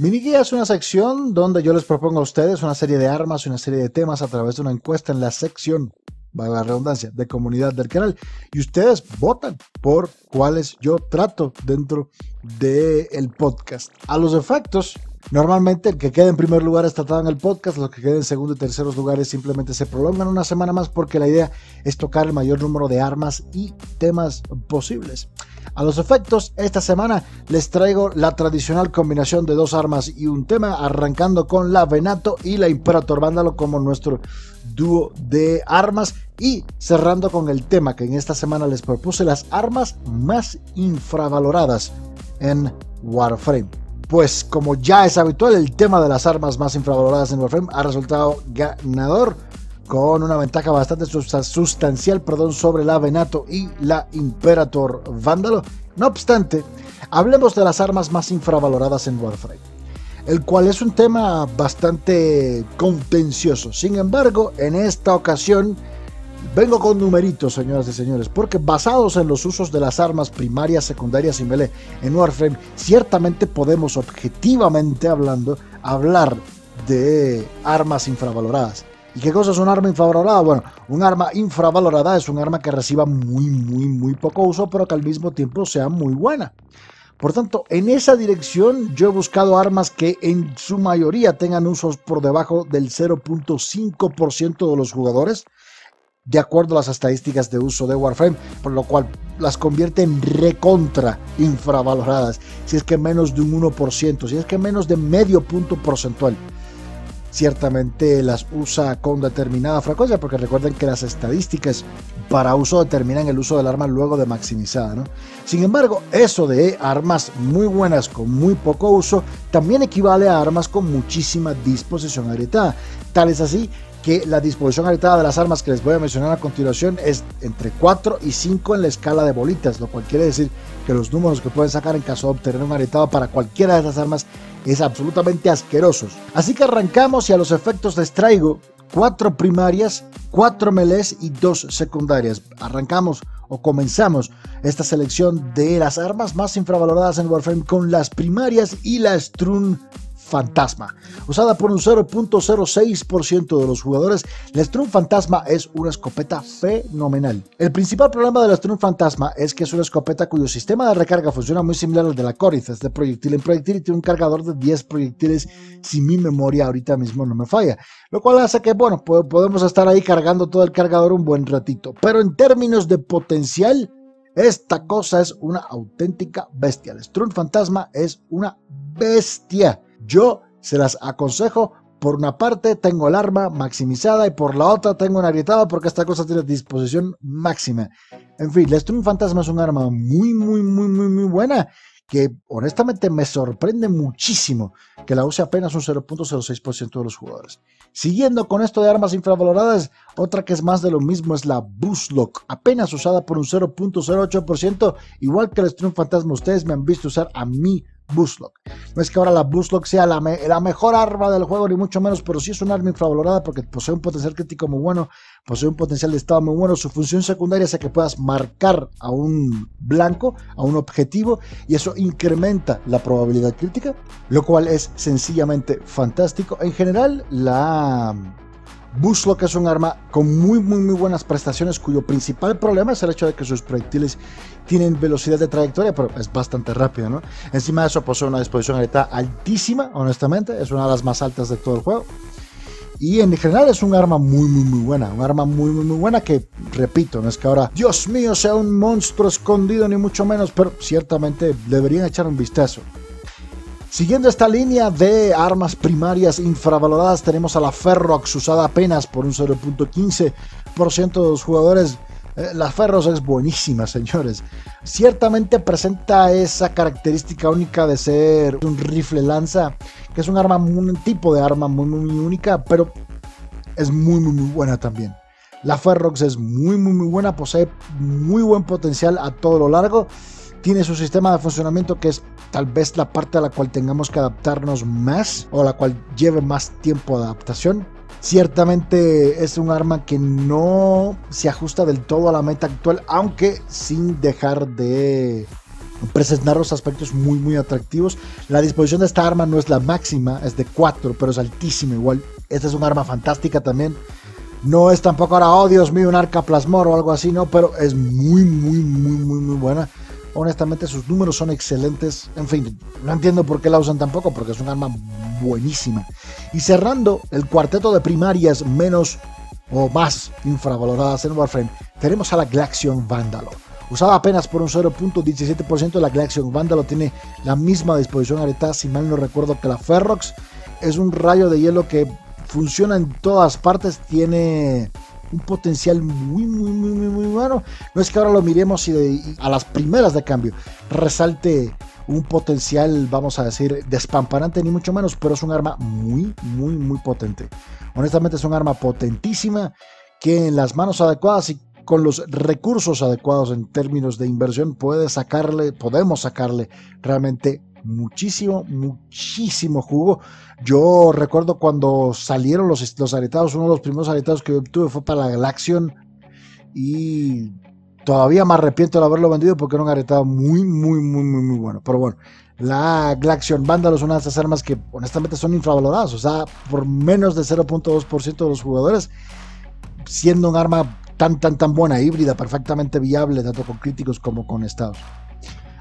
Miniguía es una sección donde yo les propongo a ustedes una serie de armas y una serie de temas a través de una encuesta en la sección, valga la redundancia, de comunidad del canal. Y ustedes votan por cuáles yo trato dentro del podcast. A los efectos, Normalmente el que quede en primer lugar es tratado en el podcast, los que queden en segundo y terceros lugares simplemente se prolongan una semana más porque la idea es tocar el mayor número de armas y temas posibles. A los efectos, esta semana les traigo la tradicional combinación de dos armas y un tema, arrancando con la Venato y la Imperator Vándalo como nuestro dúo de armas y cerrando con el tema que en esta semana les propuse, las armas más infravaloradas en Warframe. Pues como ya es habitual, el tema de las armas más infravaloradas en Warframe ha resultado ganador con una ventaja bastante sustancial perdón, sobre la Venato y la Imperator Vándalo. No obstante, hablemos de las armas más infravaloradas en Warframe, el cual es un tema bastante contencioso. Sin embargo, en esta ocasión vengo con numeritos, señoras y señores, porque basados en los usos de las armas primarias, secundarias y melee en Warframe, ciertamente podemos objetivamente hablando hablar de armas infravaloradas. ¿Y qué cosa es un arma infravalorada? Bueno, un arma infravalorada es un arma que reciba muy, muy, muy poco uso, pero que al mismo tiempo sea muy buena. Por tanto, en esa dirección yo he buscado armas que en su mayoría tengan usos por debajo del 0.5% de los jugadores, de acuerdo a las estadísticas de uso de Warframe, por lo cual las convierte en recontra infravaloradas, si es que menos de un 1%, si es que menos de medio punto porcentual ciertamente las usa con determinada frecuencia, porque recuerden que las estadísticas para uso determinan el uso del arma luego de maximizada. ¿no? Sin embargo, eso de armas muy buenas con muy poco uso también equivale a armas con muchísima disposición agrietada. Tal es así que la disposición agrietada de las armas que les voy a mencionar a continuación es entre 4 y 5 en la escala de bolitas, lo cual quiere decir que los números que pueden sacar en caso de obtener un agrietado para cualquiera de esas armas es absolutamente asquerosos. Así que arrancamos y a los efectos les traigo 4 primarias, 4 melees y 2 secundarias. Arrancamos o comenzamos esta selección de las armas más infravaloradas en Warframe con las primarias y la Strun Fantasma. Usada por un 0.06% de los jugadores, la Strun Fantasma es una escopeta fenomenal. El principal problema de la Strun Fantasma es que es una escopeta cuyo sistema de recarga funciona muy similar al de la Corith, es de proyectil en proyectil y tiene un cargador de 10 proyectiles si mi memoria ahorita mismo no me falla. Lo cual hace que, bueno, podemos estar ahí cargando todo el cargador un buen ratito. Pero en términos de potencial, esta cosa es una auténtica bestia. El Strun Fantasma es una bestia. Yo se las aconsejo. Por una parte tengo el arma maximizada y por la otra tengo un agrietado porque esta cosa tiene disposición máxima. En fin, la Strum Fantasma es un arma muy, muy, muy, muy, muy buena que honestamente me sorprende muchísimo que la use apenas un 0.06% de los jugadores. Siguiendo con esto de armas infravaloradas, otra que es más de lo mismo es la Lock, apenas usada por un 0.08%, igual que el Strum Fantasma, ustedes me han visto usar a mí Lock. No es que ahora la Lock sea la, la, mejor arma del juego, ni mucho menos, pero sí es un arma infravalorada porque posee un potencial crítico muy bueno, posee un potencial de estado muy bueno. Su función secundaria es que puedas marcar a un blanco, a un objetivo, y eso incrementa la probabilidad crítica, lo cual es sencillamente fantástico. En general, la Bushlock es un arma con muy, muy, muy buenas prestaciones, cuyo principal problema es el hecho de que sus proyectiles tienen velocidad de trayectoria, pero es bastante rápida, ¿no? Encima de eso posee una disposición ahorita altísima, honestamente, es una de las más altas de todo el juego. Y en general es un arma muy, muy, muy buena. Un arma muy, muy, muy buena que, repito, no es que ahora, Dios mío, sea un monstruo escondido, ni mucho menos, pero ciertamente deberían echar un vistazo. Siguiendo esta línea de armas primarias infravaloradas, tenemos a la Ferrox usada apenas por un 0.15% de los jugadores. Eh, la Ferrox es buenísima, señores. Ciertamente presenta esa característica única de ser un rifle lanza, que es un arma, un tipo de arma muy, muy, única, pero es muy, muy, muy buena también. La Ferrox es muy, muy, muy buena, posee muy buen potencial a todo lo largo tiene su sistema de funcionamiento que es tal vez la parte a la cual tengamos que adaptarnos más o la cual lleve más tiempo de adaptación. Ciertamente es un arma que no se ajusta del todo a la meta actual, aunque sin dejar de presentar los aspectos muy muy atractivos. La disposición de esta arma no es la máxima, es de 4, pero es altísima igual. Esta es un arma fantástica también. No es tampoco ahora, oh Dios mío, un arca plasmor o algo así, no, pero es muy muy muy muy muy buena. Honestamente sus números son excelentes. En fin, no entiendo por qué la usan tampoco, porque es un arma buenísima. Y cerrando el cuarteto de primarias menos o más infravaloradas en Warframe, tenemos a la Glaxion Vándalo usada apenas por un 0.17%. La Glaxion Vándalo tiene la misma disposición ahorita, si mal no recuerdo, que la Ferrox. Es un rayo de hielo que funciona en todas partes, tiene un potencial muy, muy, muy, muy, muy bueno. No es que ahora lo miremos y, a las primeras de cambio resalte un potencial, vamos a decir, despampanante, ni mucho menos, pero es un arma muy, muy, muy potente. Honestamente, es un arma potentísima que en las manos adecuadas y con los recursos adecuados en términos de inversión puede sacarle, podemos sacarle realmente muchísimo, muchísimo jugo. Yo recuerdo cuando salieron los, los aretados, uno de los primeros aretados que obtuve fue para la Galaxion y todavía me arrepiento de haberlo vendido porque era un aretado muy, muy, muy, muy, muy bueno. Pero bueno, la Glaxion Vandal es una de esas armas que honestamente son infravaloradas, o sea, por menos de 0.2% de los jugadores, siendo un arma tan, tan, tan buena, híbrida, perfectamente viable, tanto con críticos como con estados.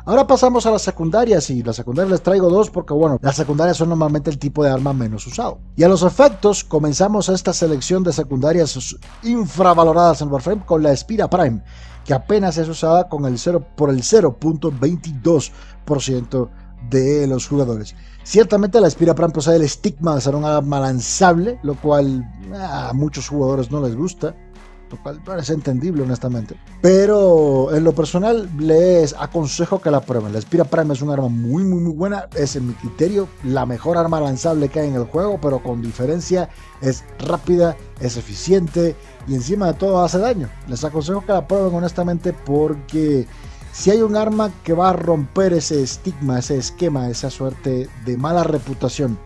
Ahora pasamos a las secundarias y las secundarias les traigo dos porque bueno, las secundarias son normalmente el tipo de arma menos usado. Y a los efectos comenzamos esta selección de secundarias infravaloradas en Warframe con la Spira Prime, que apenas es usada con el 0 por el 0.22% de los jugadores. Ciertamente la Spira Prime posee el estigma de ser un arma lanzable, lo cual a muchos jugadores no les gusta lo cual parece entendible honestamente. Pero en lo personal les aconsejo que la prueben. La Spira Prime es un arma muy muy muy buena, es en mi criterio la mejor arma lanzable que hay en el juego, pero con diferencia es rápida, es eficiente y encima de todo hace daño. Les aconsejo que la prueben honestamente porque si hay un arma que va a romper ese estigma, ese esquema, esa suerte de mala reputación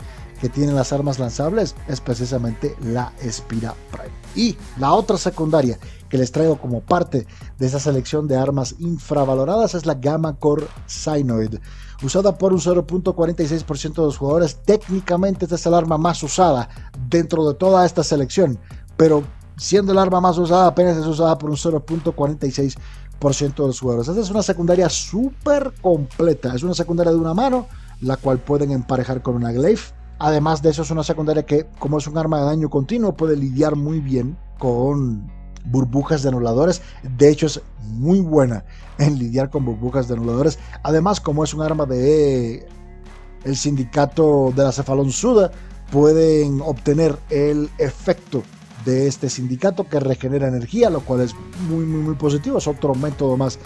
que tienen las armas lanzables es precisamente la Spira Prime. Y la otra secundaria que les traigo como parte de esa selección de armas infravaloradas es la Gamma Core Synoid. Usada por un 0.46% de los jugadores, técnicamente esta es el arma más usada dentro de toda esta selección, pero siendo el arma más usada apenas es usada por un 0.46% de los jugadores. Esta es una secundaria súper completa, es una secundaria de una mano, la cual pueden emparejar con una glaive Además de eso es una secundaria que, como es un arma de daño continuo, puede lidiar muy bien con burbujas de anuladores. De hecho, es muy buena en lidiar con burbujas de anuladores. Además, como es un arma de el sindicato de la cefalonzuda, pueden obtener el efecto de este sindicato que regenera energía, lo cual es muy, muy, muy positivo. Es otro método más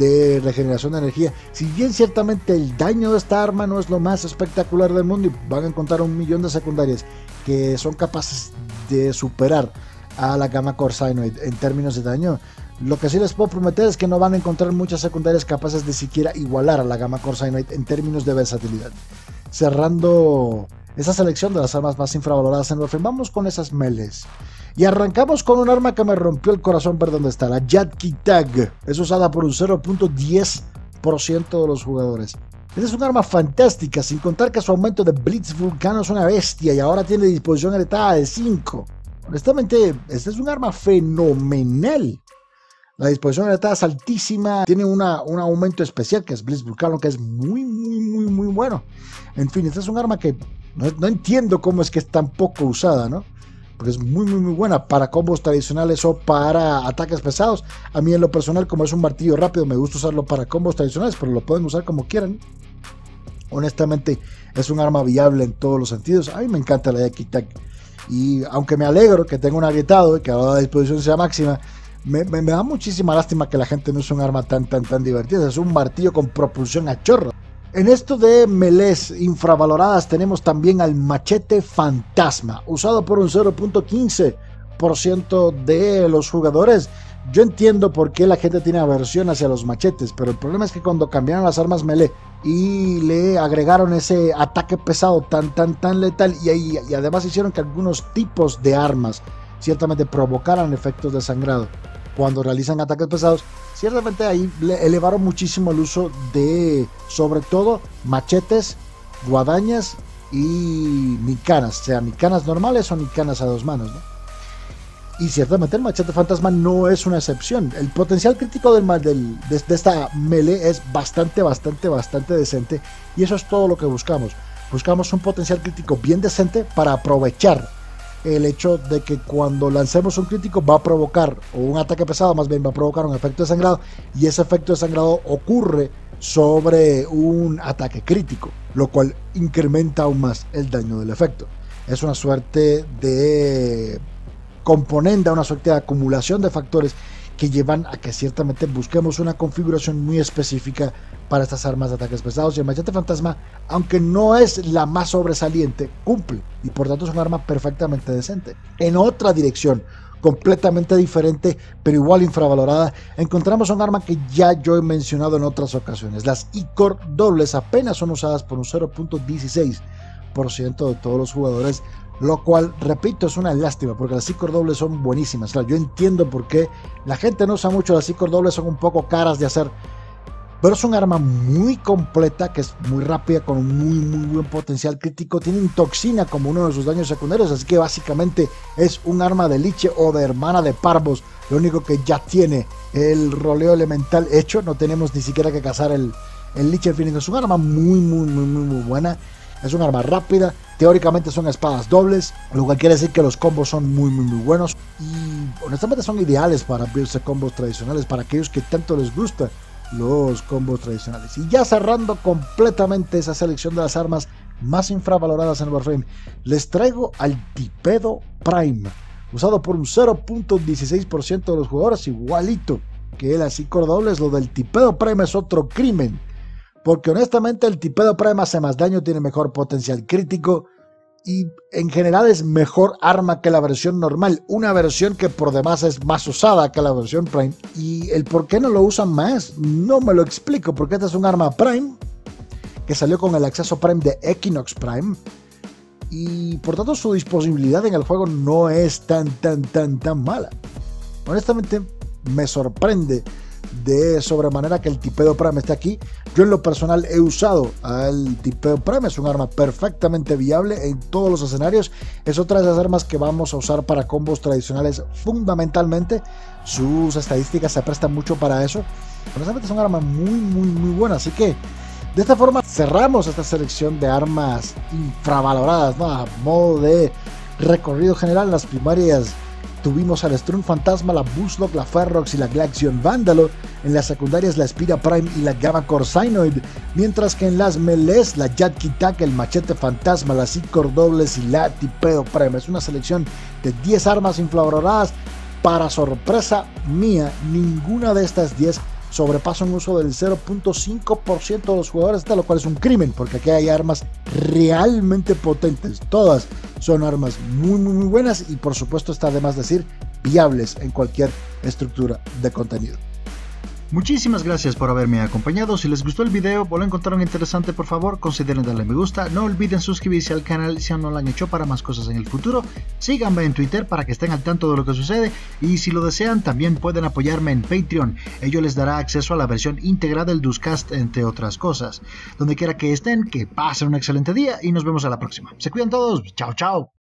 de regeneración de energía. Si bien ciertamente el daño de esta arma no es lo más espectacular del mundo y van a encontrar un millón de secundarias que son capaces de superar a la Gamma Core en términos de daño, lo que sí les puedo prometer es que no van a encontrar muchas secundarias capaces de siquiera igualar a la Gamma Core en términos de versatilidad. Cerrando esa selección de las armas más infravaloradas en Warframe, vamos con esas meles. Y arrancamos con un arma que me rompió el corazón ver dónde está, la Yadki Tag. Es usada por un 0.10% de los jugadores. Esta es un arma fantástica, sin contar que su aumento de Blitz Vulcano es una bestia y ahora tiene disposición heredada de 5. Honestamente, esta es un arma fenomenal. La disposición heredada es altísima, tiene una, un aumento especial que es Blitz Vulcano, que es muy, muy, muy, muy bueno. En fin, esta es un arma que no, no entiendo cómo es que es tan poco usada, ¿no? porque es muy, muy, muy buena para combos tradicionales o para ataques pesados. A mí en lo personal, como es un martillo rápido, me gusta usarlo para combos tradicionales, pero lo pueden usar como quieran. Honestamente, es un arma viable en todos los sentidos. A mí me encanta la Tag. Y aunque me alegro que tenga un agrietado y que ahora la disposición sea máxima, me, me, da muchísima lástima que la gente no use un arma tan, tan, tan divertida. Es un martillo con propulsión a chorro. En esto de melés infravaloradas tenemos también al machete fantasma, usado por un 0.15% de los jugadores. Yo entiendo por qué la gente tiene aversión hacia los machetes, pero el problema es que cuando cambiaron las armas melee y le agregaron ese ataque pesado tan tan tan letal y, y además hicieron que algunos tipos de armas ciertamente provocaran efectos de sangrado cuando realizan ataques pesados, ciertamente ahí elevaron muchísimo el uso de, sobre todo, machetes, guadañas y nicanas, sea nicanas normales o nicanas a dos manos. Y ciertamente el machete fantasma no es una excepción. El potencial crítico del, de, de esta melee es bastante, bastante, bastante decente. Y eso es todo lo que buscamos. Buscamos un potencial crítico bien decente para aprovechar el hecho de que cuando lancemos un crítico va a provocar, o un ataque pesado más bien va a provocar un efecto de sangrado, y ese efecto de sangrado ocurre sobre un ataque crítico, lo cual incrementa aún más el daño del efecto. Es una suerte de componente, una suerte de acumulación de factores que llevan a que ciertamente busquemos una configuración muy específica para estas armas de ataques pesados. Y el machete fantasma, aunque no es la más sobresaliente, cumple y por tanto es un arma perfectamente decente. En otra dirección, completamente diferente, pero igual infravalorada, encontramos un arma que ya yo he mencionado en otras ocasiones. Las ICOR dobles apenas son usadas por un 0.16% de todos los jugadores lo cual, repito, es una lástima porque las Icor dobles son buenísimas. yo entiendo por qué la gente no usa mucho las Icor dobles, son un poco caras de hacer. Pero es un arma muy completa, que es muy rápida, con un muy, muy buen potencial crítico. Tiene toxina como uno de sus daños secundarios, así que básicamente es un arma de liche o de hermana de parvos. Lo único que ya tiene el roleo elemental hecho, no tenemos ni siquiera que cazar el, el liche. Es un arma muy, muy, muy, muy, muy buena. Es un arma rápida, teóricamente son espadas dobles, lo cual quiere decir que los combos son muy muy muy buenos. Y honestamente son ideales para abrirse combos tradicionales, para aquellos que tanto les gustan los combos tradicionales. Y ya cerrando completamente esa selección de las armas más infravaloradas en Warframe, les traigo al Tipedo Prime, usado por un 0.16% de los jugadores, igualito que el así dobles, lo del Tipedo Prime es otro crimen porque honestamente el Tipedo Prime hace más daño, tiene mejor potencial crítico y en general es mejor arma que la versión normal. Una versión que por demás es más usada que la versión Prime. Y el por qué no lo usan más, no me lo explico, porque esta es un arma Prime que salió con el acceso Prime de Equinox Prime. Y por tanto su disponibilidad en el juego no es tan, tan, tan, tan mala. Honestamente me sorprende de sobremanera que el Tipedo Prime esté aquí. Yo en lo personal he usado al Tipedo Prime, es un arma perfectamente viable en todos los escenarios. Es otra de las armas que vamos a usar para combos tradicionales fundamentalmente. Sus estadísticas se prestan mucho para eso. Honestamente es un arma muy, muy, muy buena. Así que de esta forma cerramos esta selección de armas infravaloradas. A modo de recorrido general, las primarias Tuvimos al Strun Fantasma, la Buzzlock, la Ferrox y la Glaxion Vándalo. En las secundarias la Spira Prime y la Gamma Corsinoid. Mientras que en las melees la Yad Kitaka, el Machete Fantasma, la Sicor Dobles y la Tipedo Prime. Es una selección de 10 armas infravaloradas. Para sorpresa mía, ninguna de estas 10 sobrepasa un uso del 0.5% de los jugadores, lo cual es un crimen, porque aquí hay armas realmente potentes. Todas son armas muy, muy, muy buenas y por supuesto está además decir viables en cualquier estructura de contenido. Muchísimas gracias por haberme acompañado. Si les gustó el video o lo encontraron interesante, por favor, consideren darle me gusta. No olviden suscribirse al canal si aún no lo han hecho para más cosas en el futuro. Síganme en Twitter para que estén al tanto de lo que sucede. Y si lo desean, también pueden apoyarme en Patreon. Ello les dará acceso a la versión íntegra del Duscast, entre otras cosas. Donde quiera que estén, que pasen un excelente día y nos vemos a la próxima. Se cuidan todos. Chao, chao.